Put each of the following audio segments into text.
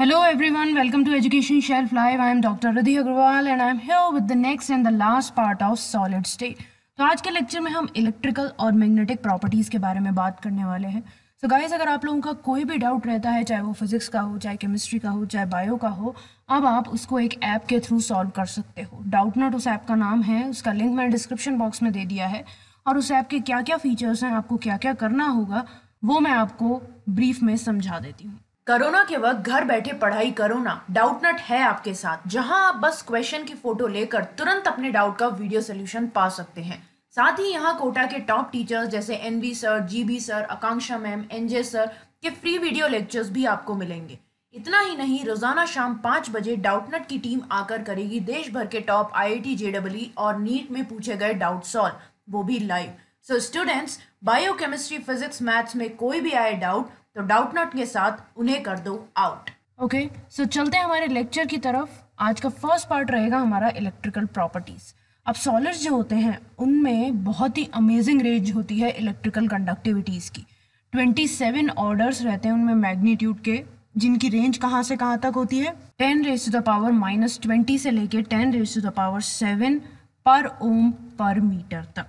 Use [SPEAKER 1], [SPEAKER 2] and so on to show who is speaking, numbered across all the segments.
[SPEAKER 1] Hello everyone, welcome to Education Shelf Live. I am Dr. Radhi Agrawal and I am here with the next and the last part of solid state. तो आज के lecture में हम electrical और magnetic properties के बारे में बात करने वाले हैं सो so गाइस अगर आप लोगों का कोई भी डाउट रहता है चाहे वो फिजिक्स का हो चाहे केमिस्ट्री का हो चाहे बायो का हो अब आप उसको एक ऐप के थ्रू सॉल्व कर सकते हो डाउट नोट उस ऐप का नाम है उसका लिंक मैंने डिस्क्रिप्शन बॉक्स में दे दिया है और उस ऐप के क्या क्या फीचर्स हैं आपको क्या क्या करना होगा वो मैं आपको ब्रीफ में समझा देती हूँ
[SPEAKER 2] कोरोना के वक्त घर बैठे पढ़ाई करो ना। डाउट नट है आपके साथ। जहाँ आप बस क्वेश्चन की फ़ोटो लेकर तुरंत अपने डाउट का वीडियो सोल्यूशन पा सकते हैं। साथ ही यहाँ कोटा के टॉप टीचर्स जैसे N B sir G B sir Akanksha ma'am N J sir के फ्री वीडियो लेक्चर्स भी आपको मिलेंगे। इतना ही नहीं, रोज़ाना शाम पाँच बजे डाउटनट की टीम आकर करेगी देश भर के टॉप आई आई टी और नीट में पूछे गए डाउट सॉल्व वो भी live so students biochemistry physics maths में कोई भी आए डाउट तो डाउट नॉट के साथ उन्हें कर दो आउट
[SPEAKER 1] ओके सो चलते हैं हमारे लेक्चर की तरफ़. आज का फ़र्स्ट पार्ट रहेगा हमारा इलेक्ट्रिकल प्रॉपर्टीज़ अब सॉलिड्स जो होते हैं, उनमें बहुत ही अमेजिंग रेंज होती है इलेक्ट्रिकल कंडक्टिविटीज की. 27 ऑर्डर्स रहते हैं उनमें मैग्नीट्यूड के, जिनकी रेंज कहाँ से कहाँ तक होती है? 10 raise to the power minus twenty से लेके 10 raise to the power seven per ohm per metre तक.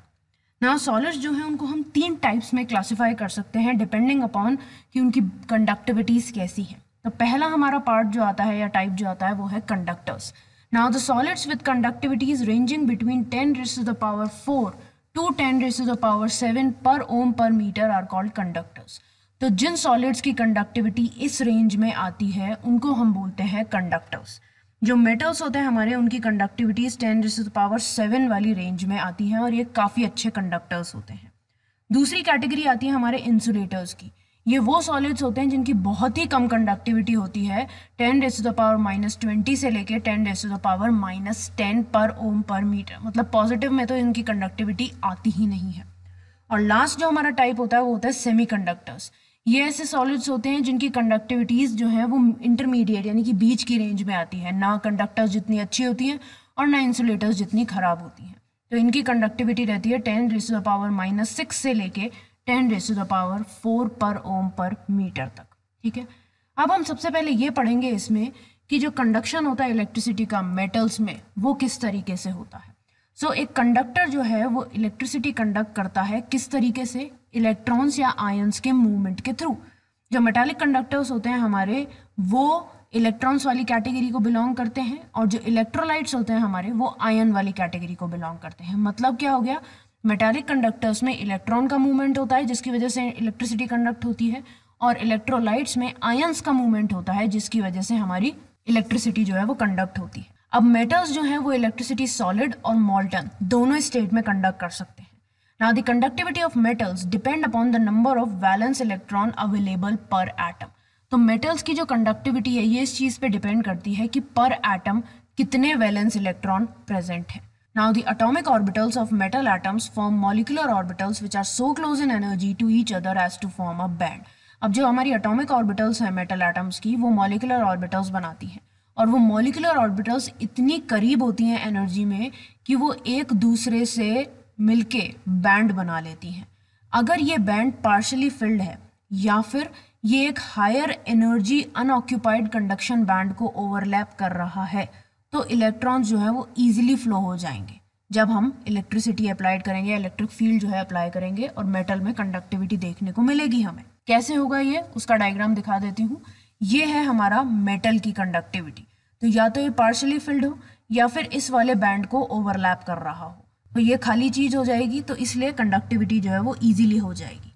[SPEAKER 1] ना सॉलिड्स जो हैं, उनको हम तीन टाइप्स में क्लासिफाई कर सकते हैं डिपेंडिंग अपॉन कि उनकी कंडक्टिविटीज कैसी हैं। तो पहला हमारा पार्ट जो आता है या टाइप जो आता है, वो है conductors now the solids with conductivities ranging between ten raise to the power four to ten raise to the power seven per ohm per metre are called conductors तो जिन सॉलिड्स की कंडक्टिविटी इस range में आती है, उनको हम बोलते हैं कंडक्टर्स जो मेटल्स होते हैं हमारे, उनकी conductivities ten to power seven वाली रेंज में आती हैं और ये काफ़ी अच्छे कंडक्टर्स होते हैं। दूसरी कैटेगरी आती है हमारे इंसुलेटर्स की। ये वो सॉलिड्स होते हैं जिनकी बहुत ही कम कंडक्टिविटी होती है। Ten raise the power minus twenty से लेके ten raise the power minus ten per ohm per metre मतलब पॉजिटिव में तो इनकी कंडक्टिविटी आती ही नहीं है। और लास्ट जो हमारा टाइप होता है, वो होता है सेमी कंडक्टर्स ये ऐसे सॉलिड्स होते हैं जिनकी कंडक्टिविटीज़ जो है वो इंटरमीडिएट यानी कि बीच की रेंज में आती है। ना कंडक्टर्स जितनी अच्छी होती हैं और ना इंसुलेटर्स जितनी ख़राब होती हैं। तो इनकी कंडक्टिविटी रहती है ten raise the power minus six से लेके ten raise the power four per ohm per metre तक। ठीक है? अब हम सबसे पहले ये पढ़ेंगे इसमें कि जो कंडक्शन होता है इलेक्ट्रिसिटी का मेटल्स में वो किस तरीके से होता है। सो so, एक कंडक्टर जो है वो इलेक्ट्रिसिटी कंडक्ट करता है किस तरीके से? इलेक्ट्रॉन्स या आयंस के मूवमेंट के थ्रू जो मेटालिक कंडक्टर्स होते हैं हमारे, वो इलेक्ट्रॉन्स वाली कैटेगरी को बिलोंग करते हैं और जो इलेक्ट्रोलाइट्स होते हैं हमारे, वो आयन वाली कैटेगरी को बिलोंग करते हैं। मतलब क्या हो गया? मेटालिक कंडक्टर्स में इलेक्ट्रॉन का मूवमेंट होता है, जिसकी वजह से इलेक्ट्रिसिटी कंडक्ट होती है, और इलेक्ट्रोलाइट्स में आयंस का मूवमेंट होता है, जिसकी वजह से हमारी इलेक्ट्रिसिटी जो है वो कंडक्ट होती है। अब मेटल्स जो हैं, वो इलेक्ट्रिसिटी सॉलिड और मॉल्टन दोनों स्टेट में कंडक्ट कर सकते हैं। Now the conductivity of metals depend upon the number of valence electron available per atom. तो मेटल्स की जो कंडक्टिविटी है, ये इस चीज़ पे डिपेंड करती है कि पर एटम कितने वैलेंस इलेक्ट्रॉन प्रेजेंट है। Now the atomic orbitals of metal atoms form molecular orbitals which are so close in energy to each other as to form a band अब जो हमारी अटोमिक ऑर्बिटल्स हैं metal atoms की, वो molecular orbitals बनाती हैं। और वो मॉलिकुलर ऑर्बिटल्स इतनी करीब होती हैं एनर्जी में कि वो एक दूसरे से मिलके बैंड बना लेती हैं। अगर ये बैंड पार्शली फिल्ड है, या फिर ये एक higher energy unoccupied conduction band को ओवरलैप कर रहा है तो इलेक्ट्रॉन्स जो है वो ईजिली फ्लो हो जाएँगे। जब हम इलेक्ट्रिसिटी अप्लाइड करेंगे इलेक्ट्रिक फ़ील्ड जो है अप्लाई करेंगे और मेटल में कंडक्टिविटी देखने को मिलेगी हमें। कैसे होगा ये? उसका डायग्राम दिखा देती हूँ। ये है हमारा मेटल की कंडक्टिविटी तो या तो ये पार्शली फिल्ड हो, या फिर इस वाले बैंड को ओवरलैप कर रहा हो। तो ये खाली चीज़ हो जाएगी तो इसलिए कंडक्टिविटी जो है वो इजीली हो जाएगी।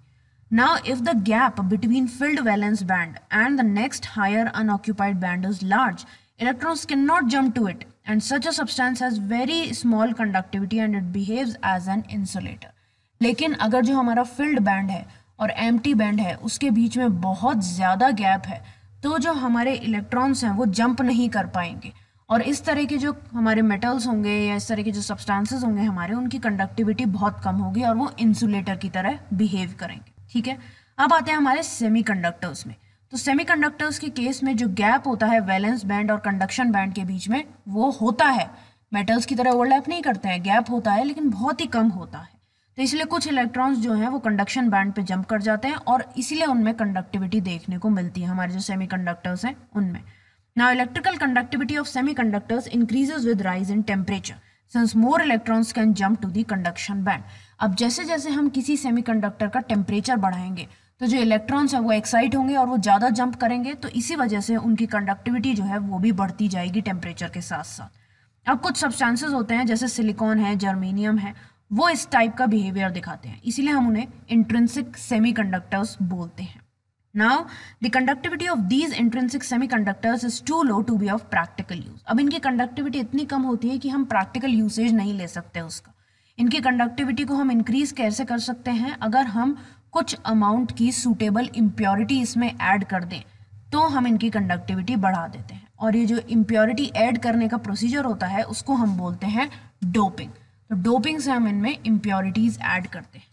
[SPEAKER 1] ना if the gap between filled valence band and the next higher unoccupied band is large electrons can not jump to it and such a substance has very small conductivity and it behave as an insulator लेकिन अगर जो हमारा field band है और M T band है, उसके बीच में बहुत ज़्यादा गैप है तो जो हमारे इलेक्ट्रॉन्स हैं वो जंप नहीं कर पाएँगे। और इस तरह के जो हमारे मेटल्स होंगे या इस तरह के जो सब्सटेंसेस होंगे हमारे, उनकी कंडक्टिविटी बहुत कम होगी और वो इंसुलेटर की तरह बिहेव करेंगे। ठीक है? अब आते हैं हमारे सेमी कंडक्टर्स में। तो सेमी कंडक्टर्स के केस में जो गैप होता है वैलेंस बैंड और कंडक्शन बैंड के बीच में, वो होता है। मेटल्स की तरह ओवरलैप नहीं करते हैं गैप होता है, लेकिन बहुत ही कम होता है। तो इसलिए कुछ इलेक्ट्रॉन्स जो हैं, वो कंडक्शन बैंड पे जंप कर जाते हैं और इसीलिए उनमें कंडक्टिविटी देखने को मिलती है, हमारे जो सेमी कंडक्टर्स हैं, उनमें। Now, electrical conductivity of semiconductors increases with rise in temperature since more electrons can jump to the conduction band. अब जैसे जैसे हम किसी सेमीकंडक्टर का टेम्परेचर बढ़ाएँगे तो जो इलेक्ट्रॉन्स हैं वो एक्साइट होंगे और वो ज़्यादा जंप करेंगे तो इसी वजह से उनकी कंडक्टिविटी जो है वो भी बढ़ती जाएगी टेम्परेचर के साथ साथ। अब कुछ सब्सटेंसेस होते हैं जैसे सिलिकॉन है जर्मीनियम है वो इस टाइप का बिहेवियर दिखाते हैं। इसीलिए हम उन्हें इंट्रेंसिक सेमीकंडक्टर्स बोलते हैं। Now the conductivity of these intrinsic semiconductors is too low to be of practical use अब इनकी कंडक्टिविटी इतनी कम होती है कि हम प्रैक्टिकल यूसेज नहीं ले सकते उसका। इनकी कंडक्टिविटी को हम इंक्रीज कैसे कर सकते हैं? अगर हम कुछ अमाउंट की सूटेबल इम्प्योरिटी इसमें ऐड कर दें तो हम इनकी कंडक्टिविटी बढ़ा देते हैं। और ये जो इम्प्योरिटी ऐड करने का प्रोसीजर होता है, उसको हम बोलते हैं डोपिंग तो डोपिंग से हम इनमें इम्प्योरिटीज ऐड करते हैं।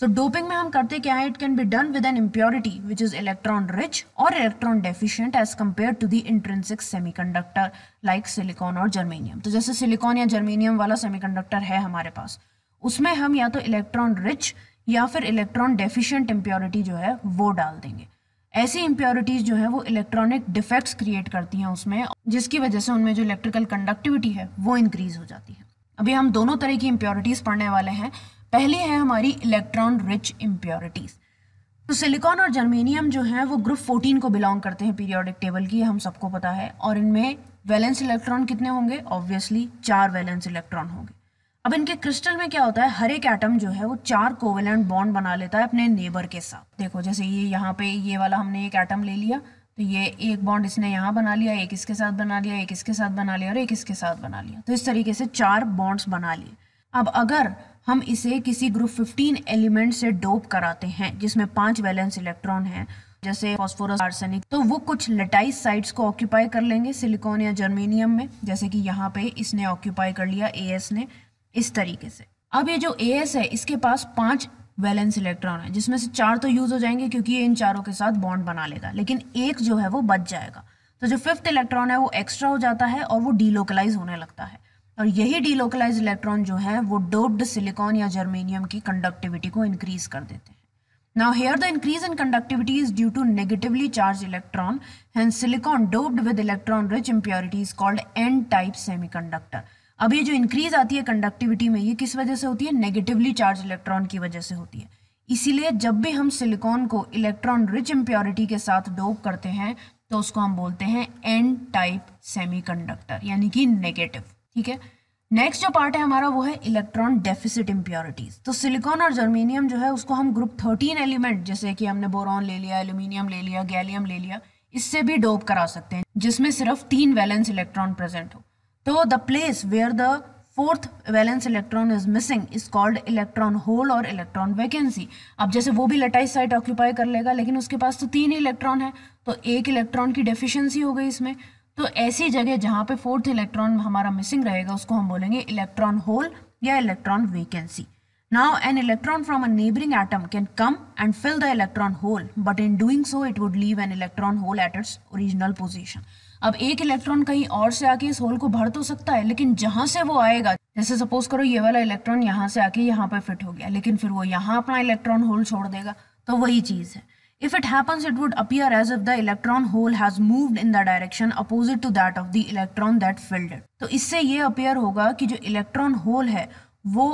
[SPEAKER 1] सो डोपिंग में हम करते क्या? है it can be done with an impurity which is electron rich और electron deficient as compare to the intrinsic semiconductor like silicon और जर्मेनियम तो जैसे सिलिकॉन या जर्मेनियम वाला सेमीकंडक्टर है हमारे पास, उसमें हम या तो इलेक्ट्रॉन रिच या फिर इलेक्ट्रॉन डेफिशिएंट इम्प्योरिटी जो है, वो डाल देंगे। ऐसी इम्प्योरिटीज जो है, वो इलेक्ट्रॉनिक डिफेक्ट्स क्रिएट करती हैं उसमें, जिसकी वजह से उनमें जो इलेक्ट्रिकल कंडक्टिविटी है, वो इंक्रीज हो जाती है। अभी हम दोनों तरह की इम्प्योरिटीज पढ़ने वाले हैं। पहली है हमारी इलेक्ट्रॉन रिच इम्प्योरिटीज तो सिलिकॉन और जर्मेनियम जो है, वो ग्रुप 14 को बिलोंग करते हैं पीरियोडिक टेबल की हम सबको पता है। और इनमें वैलेंस इलेक्ट्रॉन कितने होंगे? ऑब्वियसली चार वैलेंस इलेक्ट्रॉन होंगे। अब इनके क्रिस्टल में क्या होता है? हर एक एटम जो है, वो चार कोवेलेंट बॉन्ड बना लेता है अपने नेबर के साथ। देखो, जैसे ये यहाँ पे ये वाला हमने एक एटम ले लिया तो ये एक बॉन्ड इसने यहाँ बना लिया, एक इसके साथ बना लिया, एक इसके साथ बना लिया और एक इसके साथ बना लिया। तो इस तरीके से चार बॉन्ड्स बना लिए। अब अगर हम इसे किसी ग्रुप 15 एलिमेंट से डोप कराते हैं, जिसमें पाँच वैलेंस इलेक्ट्रॉन हैं, जैसे फॉस्फोरस आर्सेनिक तो वो कुछ लेटाइज साइट्स को ऑक्यूपाई कर लेंगे सिलिकॉन या जर्मेनियम में, जैसे कि यहाँ पे इसने ऑक्यूपाई कर लिया एएस ने, इस तरीके से। अब ये जो एएस है, इसके पास पाँच वैलेंस इलेक्ट्रॉन है, जिसमें से चार तो यूज़ हो जाएँगे, क्योंकि ये इन चारों के साथ बॉन्ड बना लेगा, लेकिन एक जो है वो बच जाएगा। तो जो फिफ्थ इलेक्ट्रॉन है, वो एक्स्ट्रा हो जाता है और वो डीलोकलाइज होने लगता है। और यही डीलोकलाइज इलेक्ट्रॉन जो है, वो डोप्ड सिलिकॉन या जर्मेनियम की कंडक्टिविटी को इंक्रीज कर देते हैं Now here the increase in conductivity is due to negatively charged electron. Hence silicon doped with electron rich impurity is called n-type semiconductor. अब ये जो इंक्रीज आती है कंडक्टिविटी में, ये किस वजह से होती है नेगेटिवली चार्ज इलेक्ट्रॉन की वजह से होती है इसीलिए जब भी हम सिलिकॉन को इलेक्ट्रॉन रिच इम्प्योरिटी के साथ डोप करते हैं तो उसको हम बोलते हैं एन टाइप सेमीकंडक्टर यानी कि नेगेटिव ठीक है? नेक्स्ट जो पार्ट है हमारा वो है इलेक्ट्रॉन डेफिसिट इम्प्योरिटीज तो सिलिकॉन और जर्मेनियम जो है उसको हम ग्रुप थर्टीन एलिमेंट जैसे कि हमने बोरॉन ले लिया एल्यूमिनियम ले लिया गैलियम ले लिया, इससे भी डोप करा सकते हैं, जिसमें सिर्फ़ तीन वैलेंस इलेक्ट्रॉन प्रेजेंट हो। तो the place where the fourth valence electron is missing is called electron hole और इलेक्ट्रॉन वैकेंसी अब जैसे वो भी लटाइस साइट ऑक्यूपाई कर लेगा, लेकिन उसके पास तो तीन ही इलेक्ट्रॉन है तो एक इलेक्ट्रॉन की डेफिशिएंसी हो गई इसमें। तो ऐसी जगह जहाँ पे फोर्थ इलेक्ट्रॉन हमारा मिसिंग रहेगा, उसको हम बोलेंगे इलेक्ट्रॉन होल या electron vacancy now an electron from a neighbouring atom can come and fill the electron hole but in doing so it would leave an electron hole at its original position अब एक electron कहीं और से आके इस whole को भर तो सकता है, लेकिन जहाँ से वो आएगा, जैसे सपोज़ करो ये वाला इलेक्ट्रॉन यहाँ से आके यहाँ पर फिट हो गया, लेकिन फिर वो यहाँ अपना इलेक्ट्रॉन होल छोड़ देगा तो वही चीज़ है। If it happens, it would appear as if the electron hole has moved in the direction opposite to that of the electron that filled it. तो इससे ये appear होगा कि जो electron hole है वो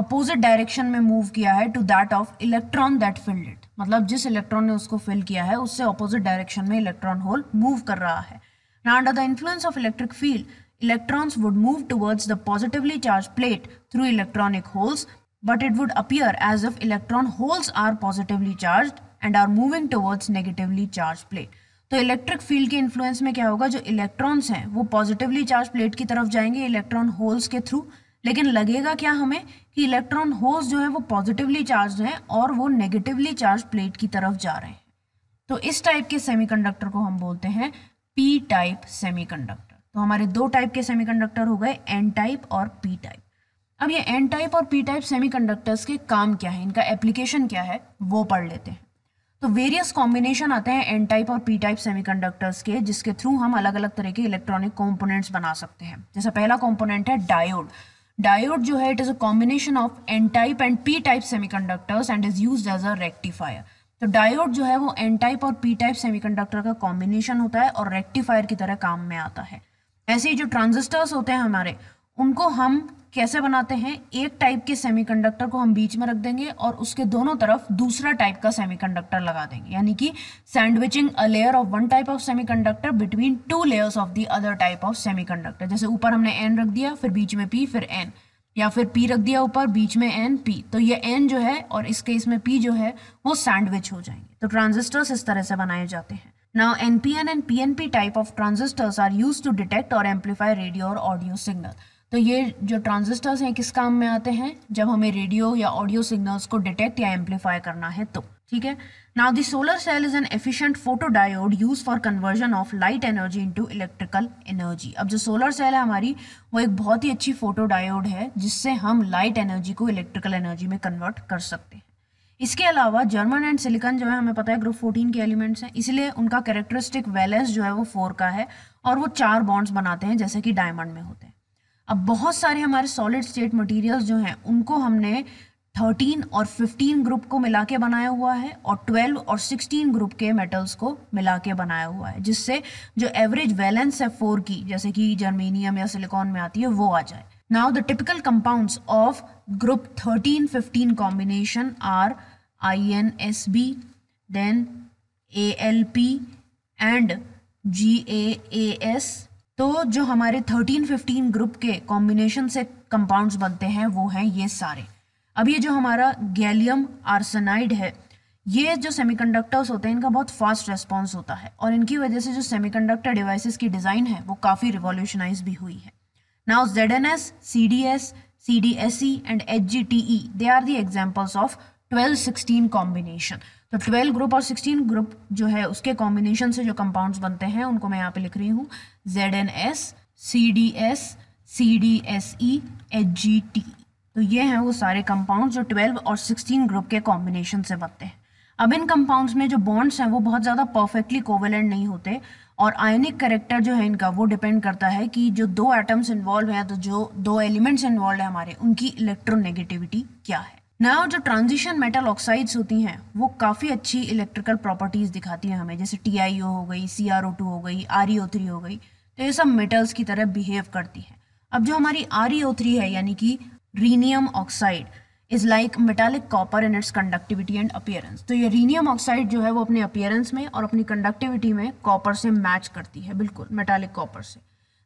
[SPEAKER 1] opposite direction में move किया है to that of electron that filled it. मतलब जिस electron ने उसको fill किया है उससे opposite direction में electron hole move कर रहा है. Now under the influence of electric field, electrons would move towards the positively charged plate through electronic holes, but it would appear as if electron holes are positively charged and are moving towards negatively charge plate तो electric field के influence में क्या होगा? जो electrons हैं, वो positively charge plate की तरफ़ जाएँगे इलेक्ट्रॉन होल्स के थ्रू लेकिन लगेगा क्या हमें कि इलेक्ट्रॉन होल्स जो है, वो पॉजिटिवली चार्ज हैं और वो नेगेटिवली चार्ज प्लेट की तरफ़ जा रहे हैं. तो इस टाइप के सेमीकंडक्टर को हम बोलते हैं पी टाइप सेमीकंडक्टर तो हमारे दो टाइप के सेमीकंडक्टर हो गए एन टाइप और पी टाइप अब ये एन टाइप और पी टाइप सेमीकंडक्टर्स के काम क्या है? इनका एप्लीकेशन क्या है? वो पढ़ लेते हैं. तो वेरियस कॉम्बिनेशन आते हैं एन टाइप और पी टाइप सेमीकंडक्टर्स के, जिसके थ्रू हम अलग अलग तरह के इलेक्ट्रॉनिक कंपोनेंट्स बना सकते हैं। जैसे पहला कंपोनेंट है डायोड डायोड जो है it is a combination of N type and P type semiconductors and is used as a rectifier तो डायोड जो है, वो एन टाइप और पी टाइप सेमीकंडक्टर का कॉम्बिनेशन होता है और रेक्टिफायर की तरह काम में आता है। ऐसे ही जो ट्रांजिस्टर्स होते हैं हमारे, उनको हम कैसे बनाते हैं? एक टाइप के सेमीकंडक्टर को हम बीच में रख देंगे और उसके दोनों तरफ़ दूसरा टाइप का सेमीकंडक्टर लगा देंगे। यानी कि sandwiching a layer of one type of semiconductor between two layers of the other type of semiconductor जैसे ऊपर हमने एन रख दिया, फिर बीच में पी फिर एन या फिर पी रख दिया ऊपर, बीच में एन पी तो ये एन जो है और इस केस में पी जो है, वो सैंडविच हो जाएँगे। तो ट्रांजिस्टर्स इस तरह से बनाए जाते हैं। Now NPN and PNP type of transistors are use to detect और एम्पलीफाई रेडियो और ऑडियो सिग्नल तो ये जो ट्रांजिस्टर्स हैं, किस काम में आते हैं? जब हमें रेडियो या ऑडियो सिग्नल्स को डिटेक्ट या एम्पलीफाई करना है तो ठीक है? Now the solar cell is an efficient photo diode use for conversion of light energy into electrical energy अब जो सोलर सेल है हमारी, वो एक बहुत ही अच्छी फ़ोटो डायोड है, जिससे हम लाइट एनर्जी को इलेक्ट्रिकल एनर्जी में कन्वर्ट कर सकते हैं। इसके अलावा जर्मन एंड सिलिकन जो है, हमें पता है ग्रुप 14 के एलिमेंट्स हैं। इसलिए उनका कैरेक्टरिस्टिक वैलेंस जो है, वो फोर का है और वो चार बॉन्ड्स बनाते हैं, जैसे कि डायमंड में होते हैं। अब बहुत सारे हमारे सॉलिड स्टेट मटेरियल्स जो हैं, उनको हमने 13 और 15 ग्रुप को मिला के बनाया हुआ है और 12 और 16 ग्रुप के मेटल्स को मिला के बनाया हुआ है, जिससे जो एवरेज वैलेंस है फोर की, जैसे कि जर्मेनियम या सिलिकॉन में आती है, वो आ जाए। Now the typical compounds of group 13 15 combination are I N S B then A L P and G A S तो जो हमारे 13 15 ग्रुप के कॉम्बिनेशन से कंपाउंड्स बनते हैं, वो हैं ये सारे। अब ये जो हमारा गैलियम आर्सेनाइड है, ये जो सेमीकंडक्टर्स होते हैं, इनका बहुत फास्ट रेस्पॉन्स होता है और इनकी वजह से जो सेमीकंडक्टर डिवाइसेस की डिज़ाइन है, वो काफ़ी रिवॉल्यूशनाइज भी हुई है। Now Z N S C D S C D S E and H G T E they are the examples of twelve sixteen combination तो ट्वेल्व ग्रुप और सिक्सटीन ग्रुप जो है, उसके कॉम्बिनेशन से जो कंपाउंड्स बनते हैं, उनको मैं यहाँ पे लिख रही हूँ। Z N S C D S C D S E H G T तो ये हैं वो सारे कंपाउंड्स जो ट्वेल्व और सिक्सटीन ग्रुप के कॉम्बिनेशन से बनते हैं। अब इन कंपाउंड्स में जो बॉन्ड्स हैं, वो बहुत ज़्यादा परफेक्टली कोवेलेंट नहीं होते और आयनिक करेक्टर जो है इनका, वो डिपेंड करता है कि जो दो एटम्स इन्वॉल्व हैं तो जो दो एलिमेंट्स इन्वॉल्व है हमारे, उनकी इलेक्ट्रोनेगेटिविटी क्या है। नाउ जो ट्रांजिशन मेटल ऑक्साइड्स होती हैं, वो काफ़ी अच्छी इलेक्ट्रिकल प्रॉपर्टीज़ दिखाती हैं हमें। जैसे टी आई ओ हो गई सी आर ओ टू हो गई आर हो गई तो ये सब मेटल्स की तरह बिहेव करती हैं। अब जो हमारी आर ई ओ थ्री है, यानी कि rhenium oxide is like metallic copper in its conductivity and appearance तो ये रीनियम ऑक्साइड जो है, वो अपने अपियरेंस में और अपनी कंडक्टिविटी में कॉपर से मैच करती है, बिल्कुल मेटालिक कॉपर से।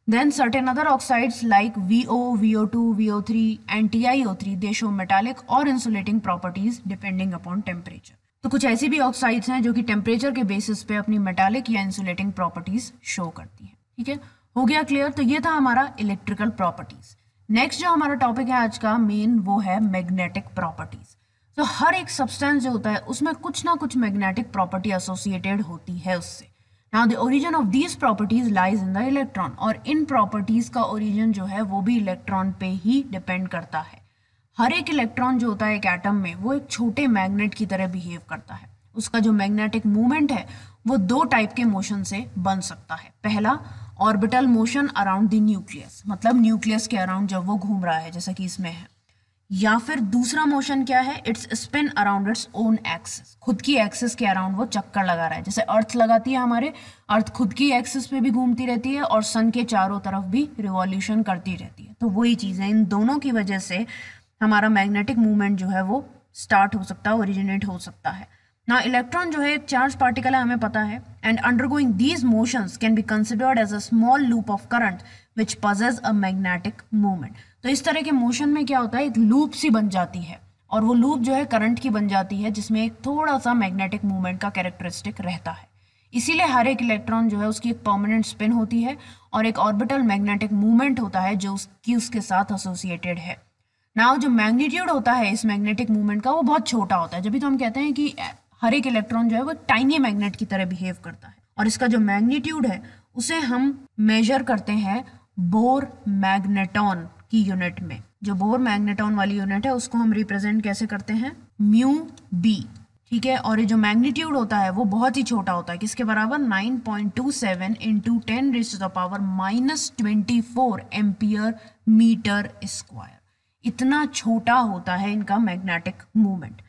[SPEAKER 1] Then certain other oxides like VO, VO2, VO3 and TiO3 they show metallic or insulating properties depending upon temperature. तो कुछ ऐसी भी ऑक्साइड्स हैं जो कि टेम्परेचर के बेसिस पे अपनी मेटालिक या इंसुलेटिंग प्रॉपर्टीज़ शो करती हैं। ठीक है? हो गया क्लियर तो ये था हमारा इलेक्ट्रिकल प्रॉपर्टीज़ नेक्स्ट जो हमारा टॉपिक है आज का मेन वो है मैग्नेटिक प्रॉपर्टीज़ तो हर एक सब्सटेंस जो होता है उसमें कुछ ना कुछ मैग्नेटिक प्रॉपर्टी एसोसिएटेड होती है उससे। Now the origin of these properties lies in the electron और इन प्रॉपर्टीज़ का ओरिजिन जो है, वो भी इलेक्ट्रॉन पे ही डिपेंड करता है। हर एक इलेक्ट्रॉन जो होता है एक एटम में, वो एक छोटे मैग्नेट की तरह बिहेव करता है। उसका जो मैग्नेटिक मूवमेंट है, वो दो टाइप के मोशन से बन सकता है। पहला orbital motion around the nucleus मतलब न्यूक्लियस के अराउंड जब वो घूम रहा है, जैसा कि इसमें है। या फिर दूसरा मोशन क्या है? Its spin around its own axis खुद की एक्सिस के अराउंड वो चक्कर लगा रहा है। जैसे अर्थ लगाती है हमारे अर्थ खुद की एक्सिस पे भी घूमती रहती है और सन के चारों तरफ़ भी रिवॉल्यूशन करती रहती है। तो वही चीज़ है। इन दोनों की वजह से हमारा मैग्नेटिक मूवमेंट जो है वो स्टार्ट हो सकता है ओरिजिनेट हो सकता है। ना इलेक्ट्रॉन जो है, एक चार्ज पार्टिकल है, हमें पता है। And undergoing these motions can be considered as a small loop of current which possesses a magnetic movement तो इस तरह के मोशन में क्या होता है? एक लूप सी बन जाती है। और वो लूप जो है करंट की बन जाती है, जिसमें एक थोड़ा सा मैग्नेटिक मूवमेंट का कैरेक्टरिस्टिक रहता है। इसीलिए हर एक इलेक्ट्रॉन जो है, उसकी एक परमानेंट स्पिन होती है और एक ऑर्बिटल मैग्नेटिक मूवमेंट होता है, जो उसकी, उसके साथ एसोसिएटेड है। नाउ जो मैग्नीट्यूड होता है, इस मैग्नेटिक मूवमेंट का, वो बहुत छोटा होता है। जब भी तो हम कहते हैं कि हर एक इलेक्ट्रॉन जो है, वो टाइनी मैग्नेट की तरह बिहेव करता है। और इसका जो मैग्नीट्यूड है, उसे हम मेजर करते हैं बोर मैग्नेटॉन की यूनिट में। जो बोर मैग्नेटॉन वाली यूनिट है, उसको हम रिप्रेजेंट कैसे करते हैं? म्यू बी ठीक है? और ये जो मैग्नीट्यूड होता है, वो बहुत ही छोटा होता है, किसके बराबर? 9.27 point two seven into ten raise the power minus twenty four ampere metre square इतना छोटा होता है इनका मैग्नेटिक मूवमेंट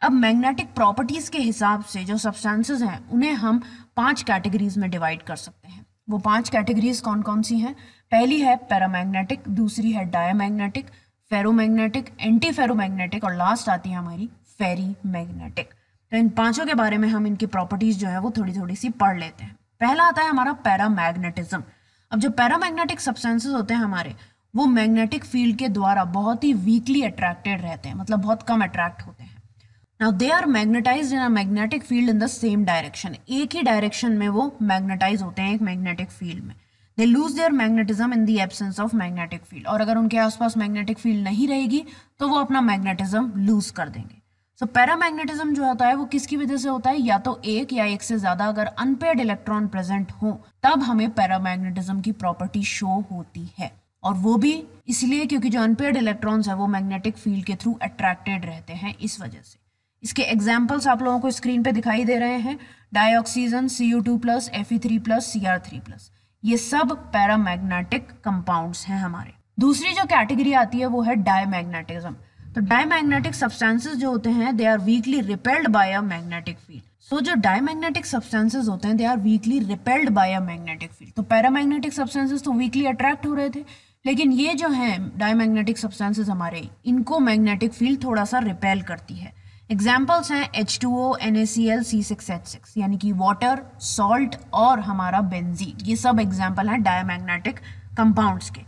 [SPEAKER 1] अब मैग्नेटिक प्रॉपर्टीज़ के हिसाब से जो सब्सटेंसेस हैं, उन्हें हम पाँच कैटेगरीज में डिवाइड कर सकते हैं। वो पाँच कैटेगरीज कौन कौन सी हैं? पहली है पैरामैग्नेटिक दूसरी है डायमैग्नेटिक फेरोमैग्नेटिक एंटी फेरोमैग्नेटिक और लास्ट आती है हमारी फेरी मैग्नेटिक तो इन पाँचों के बारे में हम इनकी प्रॉपर्टीज़ जो है वो थोड़ी थोड़ी सी पढ़ लेते हैं। पहला आता है हमारा पैरामैग्नेटिज्म अब जो पैरामैग्नेटिक सब्सटेंसेस होते हैं हमारे, वो मैग्नेटिक फ़ील्ड के द्वारा बहुत ही वीकली अट्रैक्टेड रहते हैं मतलब बहुत कम अट्रैक्ट होते हैं। Now they are magnetise in a magnetic field in the same direction एक ही डायरेक्शन में वो मैग्नेटाइज होते हैं एक मैग्नेटिक फ़ील्ड में। They lose their magnetism in the absence of magnetic field और अगर उनके आसपास मैग्नेटिक फ़ील्ड नहीं रहेगी तो वो अपना मैग्नेटिज्म लूज कर देंगे। सो so, पैरामैग्नेटिज्म जो होता है वो किसकी वजह से होता है? या तो एक या एक से ज़्यादा अगर अनपेड इलेक्ट्रॉन प्रेजेंट हो तब हमें पैरामैग्नेटिज्म की प्रॉपर्टी शो होती है। और वो भी इसलिए क्योंकि जो अनपेड इलेक्ट्रॉन्स है वो मैग्नेटिक फ़ील्ड के थ्रू अट्रैक्टेड रहते हैं इस वजह से। इसके एग्जाम्पल्स आप लोगों को स्क्रीन पे दिखाई दे रहे हैं। Dioxygen C U two plus F E three plus C R three plus ये सब पैरामैग्नेटिक कंपाउंड्स हैं हमारे। दूसरी जो कैटेगरी आती है वो है डायमैग्नेटिज्म तो डायमैग्नेटिक सब्सटेंसेस जो होते हैं they are weakly repelled by a magnetic field so जो डायमैग्नेटिक सब्सटेंसेस होते हैं they are weakly repelled by a magnetic field तो पैरामैग्नेटिक सब्सटेंसेस तो वीकली अट्रैक्ट हो रहे थे, लेकिन ये जो है डायमैग्नेटिक सब्सटेंसेस हमारे, इनको मैग्नेटिक फ़ील्ड थोड़ा सा रिपेल करती है। एग्जाम्पल्स हैं H two O N A C L C six H six यानी कि वाटर सॉल्ट और हमारा बेंजीन ये सब एग्ज़ाम्पल हैं डायमैग्नेटिक कंपाउंड्स के।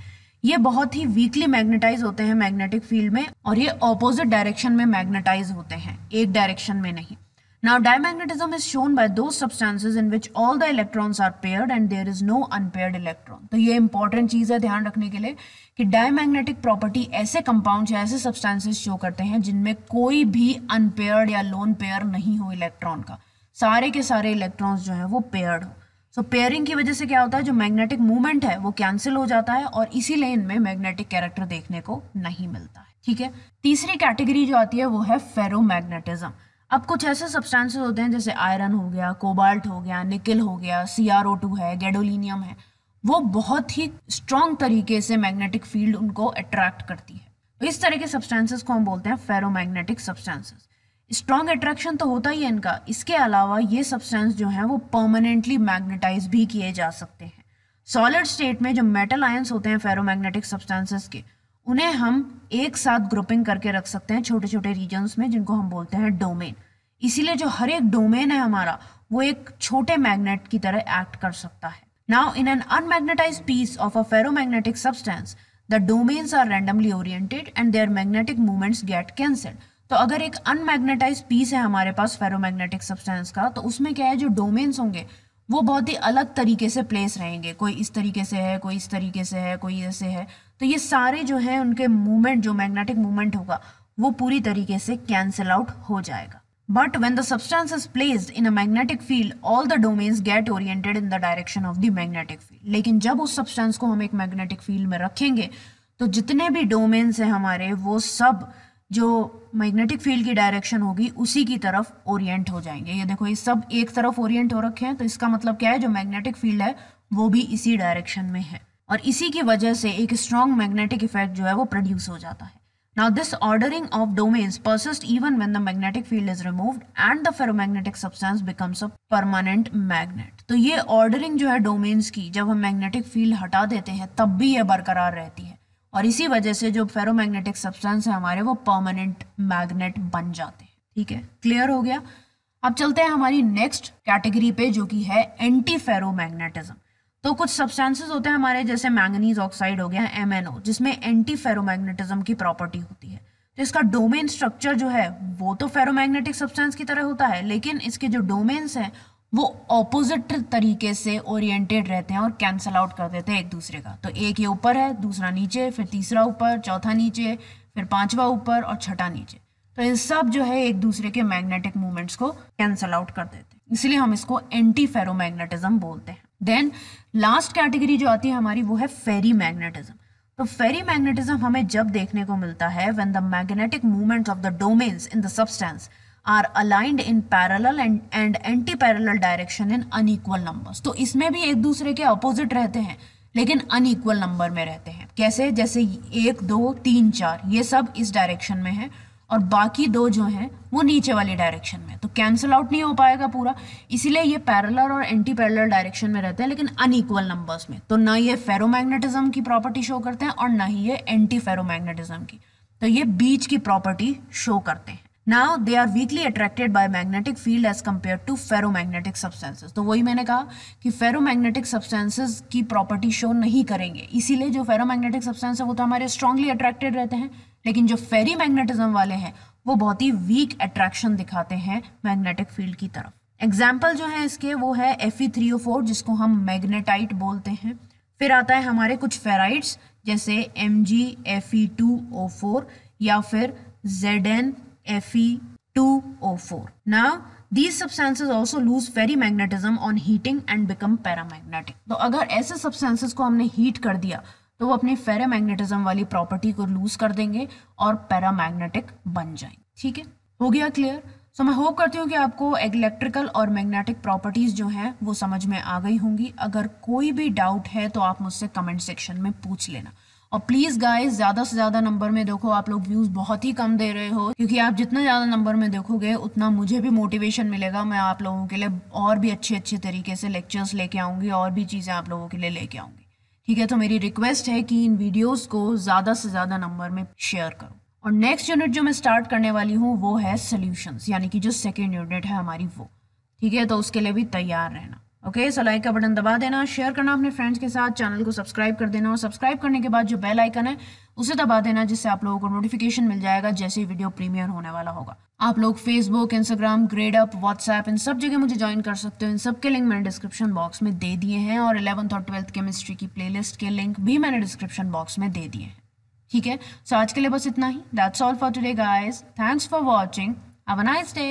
[SPEAKER 1] ये बहुत ही वीकली मैग्नेटाइज होते हैं मैग्नेटिक फ़ील्ड में और ये ऑपोजिट डायरेक्शन में मैग्नेटाइज होते हैं, एक डायरेक्शन में नहीं। Now diamagnetism is shown by those substances in which all the electrons are paired and there is no unpaired electron तो ये इंपॉर्टेंट चीज़ है ध्यान रखने के लिए कि डायमैग्नेटिक प्रॉपर्टी ऐसे कंपाउंड या ऐसे सब्सटेंसेस शो करते हैं जिनमें कोई भी अनपेयर्ड या लोन पेयर नहीं हो इलेक्ट्रॉन का। सारे के सारे इलेक्ट्रॉन्स जो है वो पेयर्ड हो। सो so, पेयरिंग की वजह से क्या होता है? जो मैग्नेटिक मूवमेंट है वो कैंसिल हो जाता है और इसीलिए इनमें मैग्नेटिक कैरेक्टर देखने को नहीं मिलता है। ठीक है? तीसरी कैटेगरी जो आती है वो है फेरोमैग्नेटिज्म अब कुछ ऐसे सब्सटेंसेस होते हैं, जैसे आयरन हो गया कोबाल्ट हो गया निकल हो गया सी आर ओ टू है गेडोलिनियम है, वो बहुत ही स्ट्रॉन्ग तरीके से मैग्नेटिक फ़ील्ड उनको अट्रैक्ट करती है। तो इस तरह के सब्सटेंसेस को हम बोलते हैं फेरोमैग्नेटिक सब्सटेंसेस स्ट्रॉन्ग अट्रैक्शन तो होता ही है इनका। इसके अलावा ये सब्सटेंस जो है, वो परमानेंटली मैग्नेटाइज भी किए जा सकते हैं। सॉलिड स्टेट में जो मेटल आयंस होते हैं फेरोमैग्नेटिक सब्सटेंसेस के उन्हें हम एक साथ ग्रुपिंग करके रख सकते हैं छोटे छोटे रीजन्स में जिनको हम बोलते हैं डोमेन इसीलिए जो हर एक डोमेन है हमारा, वो एक छोटे मैग्नेट की तरह एक्ट कर सकता है. Now in an unmagnetise piece of a ferromagnetic substance the domains are randomly oriented and their magnetic movements get cancelled तो अगर एक अनमैग्नेटाइज पीस है हमारे पास फेरोमैग्नेटिक सब्सटेंस का तो उसमें क्या है, जो डोमेन्स होंगे, वो बहुत ही अलग तरीके से प्लेस रहेंगे. कोई इस तरीके से है, कोई इस तरीके से है, कोई ऐसे है. तो ये सारे जो है उनके मूवमेंट जो मैग्नेटिक मूवमेंट होगा, वो पूरी तरीके से कैंसिल आउट हो जाएगा। But when the substance is placed in a magnetic field all the domains get oriented in the direction of the magnetic field लेकिन जब उस सब्सटेंस को हम एक मैग्नेटिक फ़ील्ड में रखेंगे तो जितने भी डोमेन्स हैं हमारे, वो सब जो मैग्नेटिक फ़ील्ड की डायरेक्शन होगी, उसी की तरफ़ ओरिएंट हो जाएँगे। ये देखो, ये सब एक तरफ़ ओरिएंट हो रखे हैं तो इसका मतलब क्या है? जो मैग्नेटिक फ़ील्ड है, वो भी इसी डायरेक्शन में है। और इसी की वजह से एक स्ट्रॉन्ग मैग्नेटिक इफ़ेक्ट जो है वो प्रोड्यूस हो जाता है। Now, this ordering of domains persists even when the magnetic field is removed and the ferromagnetic substance becomes a permanent magnet. तो ये ordering जो है domains की, जब हम magnetic field हटा देते हैं, तब भी ये बरकरार रहती है। और इसी वजह से जो फेरोमैग्नेटिक सब्सटेंस है हमारे, वो परमानेंट मैग्नेट बन जाते हैं। ठीक है? क्लियर हो गया? अब चलते हैं हमारी नेक्स्ट कैटेगरी पे, जो कि है एंटी फेरोमैग्नेटिज्म तो कुछ सब्सटेंसेस होते हैं हमारे, जैसे मैंगनीज ऑक्साइड हो गया एम जिसमें एंटी फेरोमैग्नेटिज्म की प्रॉपर्टी होती है। तो इसका डोमेन स्ट्रक्चर जो है, वो तो फेरोमैग्नेटिक सब्सटेंस की तरह होता है, लेकिन इसके जो डोमेन्स हैं, वो ऑपोजिट तरीके से ओरिएंटेड रहते हैं और कैंसल आउट कर देते हैं एक दूसरे का। तो एक ये ऊपर है, दूसरा नीचे, फिर तीसरा ऊपर, चौथा नीचे, फिर पांचवा ऊपर और छठा नीचे। तो ये सब जो है, एक दूसरे के मैग्नेटिक मूवमेंट्स को कैंसल आउट कर देते हैं। इसलिए हम इसको एंटी फेरोमैग्नेटिज्म बोलते हैं। देन लास्ट कैटेगरी जो आती है हमारी, वो है फेरी मैग्नेटिज्म तो फेरी मैग्नेटिज्म हमें जब देखने को मिलता है when the magnetic movements of the domains in the substance are aligned in parallel and and anti parallel direction in unequal numbers तो इसमें भी एक दूसरे के अपोजिट रहते हैं, लेकिन अनइक्वल नंबर में रहते हैं. कैसे? जैसे एक, दो, तीन, चार, ये सब इस डायरेक्शन में है और बाकी दो जो हैं, वो नीचे वाली डायरेक्शन में तो कैंसिल आउट नहीं हो पाएगा पूरा। इसीलिए ये पैरेलल और एंटी पैरेलल डायरेक्शन में रहते हैं, लेकिन अनइक्वल नंबर्स में। तो ना ये फेरोमैग्नेटिज्म की प्रॉपर्टी शो करते हैं और ना ही ये एंटी फेरोमैग्नेटिज्म की। तो ये बीच की प्रॉपर्टी शो करते हैं। Now they are weakly attracted by magnetic field as compare to ferromagnetic substances तो वही मैंने कहा कि फेरोमैग्नेटिक सब्सटेंसेस की प्रॉपर्टी शो नहीं करेंगे। इसीलिए जो फेरोमैग्नेटिक सब्सटेंस है, वो तो हमारे स्ट्रांगली अट्रैक्टेड रहते हैं। लेकिन जो फेरी मैग्नेटिज्म वाले हैं वो बहुत ही वीक अट्रैक्शन दिखाते हैं मैग्नेटिक फ़ील्ड की तरफ़ एग्ज़ाम्पल जो है इसके वो है F E three O four जिसको हम मैग्नेटाइट बोलते हैं फिर आता है हमारे कुछ फेराइड्स जैसे M G F E two O four या फिर Z N Fe2O4. Now, these substances also lose ferrimagnetism on heating and become paramagnetic. तो अगर ऐसे substances को हमने हीट कर दिया तो वो अपनी फेरामैग्नेटिज्म वाली प्रॉपर्टी को लूज कर देंगे और पैरामैग्नेटिक बन जाएँगे। ठीक है? हो गया क्लियर सो मैं होप करती हूँ कि आपको इलेक्ट्रिकल और मैग्नेटिक प्रॉपर्टीज़ जो हैं, वो समझ में आ गई होंगी। अगर कोई भी डाउट है तो आप मुझसे कमेंट सेक्शन में पूछ लेना। और प्लीज़ गाइस ज़्यादा से ज़्यादा नंबर में देखो, आप लोग व्यूज़ बहुत ही कम दे रहे हो। क्योंकि आप जितना ज़्यादा नंबर में देखोगे, उतना मुझे भी मोटिवेशन मिलेगा। मैं आप लोगों के लिए और भी अच्छे अच्छे तरीके से लेक्चर्स लेके आऊँगी, और भी चीज़ें आप लोगों के लिए लेके आऊँगी। ठीक है तो मेरी रिक्वेस्ट है कि इन वीडियोस को ज़्यादा से ज़्यादा नंबर में शेयर करो। और नेक्स्ट यूनिट जो मैं स्टार्ट करने वाली हूँ, वो है सोल्यूशंस यानी कि जो सेकेंड यूनिट है हमारी वो। ठीक है तो उसके लिए भी तैयार रहना। ओके सो लाइक का बटन दबा देना शेयर करना अपने फ्रेंड्स के साथ चैनल को सब्सक्राइब कर देना और सब्सक्राइब करने के बाद जो बेल आइकन है, उसे दबा देना जिससे आप लोगों को नोटिफिकेशन मिल जाएगा जैसे ही वीडियो प्रीमियर होने वाला होगा। आप लोग Facebook Instagram Gradeup WhatsApp इन सब जगह मुझे ज्वाइन कर सकते हो। इन सब के लिंक मैंने डिस्क्रिप्शन बॉक्स में दे दिए हैं और इलेवंथ और ट्वेल्थ केमिस्ट्री की प्लेलिस्ट के लिंक भी मैंने डिस्क्रिप्शन बॉक्स में दे दिए हैं। ठीक है? सो आज के लिए बस इतना ही। That's all for today guys thanks for watching have a nice day